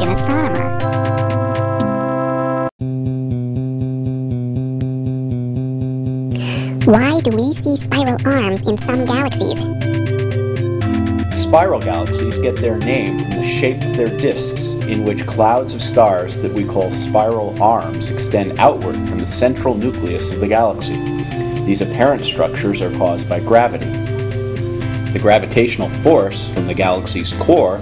an astronomer. Why do we see spiral arms in some galaxies? Spiral galaxies get their name from the shape of their disks, in which clouds of stars that we call spiral arms extend outward from the central nucleus of the galaxy. These apparent structures are caused by gravity. The gravitational force from the galaxy's core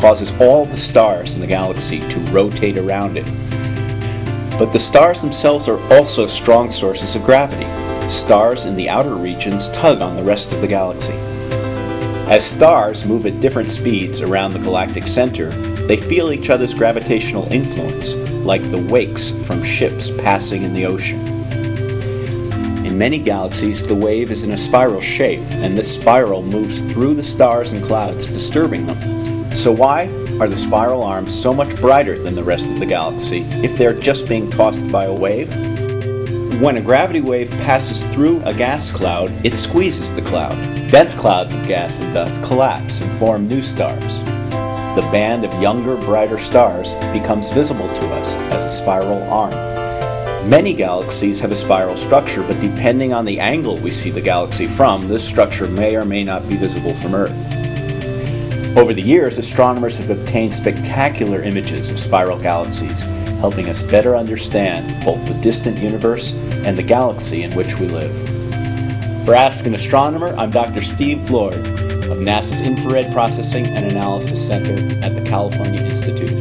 causes all the stars in the galaxy to rotate around it. But the stars themselves are also strong sources of gravity. Stars in the outer regions tug on the rest of the galaxy. As stars move at different speeds around the galactic center, they feel each other's gravitational influence, like the wakes from ships passing in the ocean. In many galaxies, the wave is in a spiral shape, and this spiral moves through the stars and clouds, disturbing them. So, why are the spiral arms so much brighter than the rest of the galaxy if they're just being tossed by a wave? When a gravity wave passes through a gas cloud, it squeezes the cloud. Dense clouds of gas and dust collapse and form new stars. The band of younger, brighter stars becomes visible to us as a spiral arm. Many galaxies have a spiral structure, but depending on the angle we see the galaxy from, this structure may or may not be visible from Earth. Over the years, astronomers have obtained spectacular images of spiral galaxies helping us better understand both the distant universe and the galaxy in which we live. For Ask an Astronomer, I'm Dr. Steve Lord of NASA's Infrared Processing and Analysis Center at the California Institute.